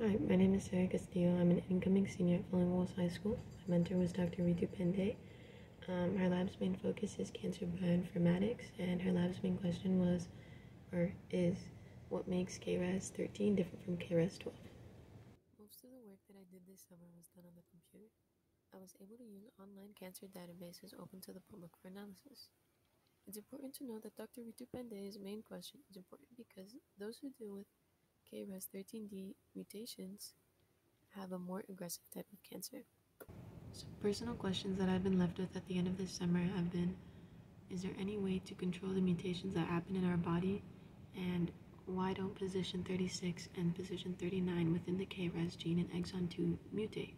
Hi, my name is Sarah Castillo. I'm an incoming senior at Flowing Wells High School. My mentor was Dr. Ritu Pandey. Um, her lab's main focus is cancer bioinformatics, and her lab's main question was, or is, what makes KRAS 13 different from KRAS 12? Most of the work that I did this summer was done on the computer. I was able to use online cancer databases open to the public for analysis. It's important to know that Dr. Ritu Pandey's main question is important because those who deal with KRAS 13D mutations have a more aggressive type of cancer. Some personal questions that I've been left with at the end of this summer have been Is there any way to control the mutations that happen in our body? And why don't position 36 and position 39 within the KRAS gene in exon 2 mutate?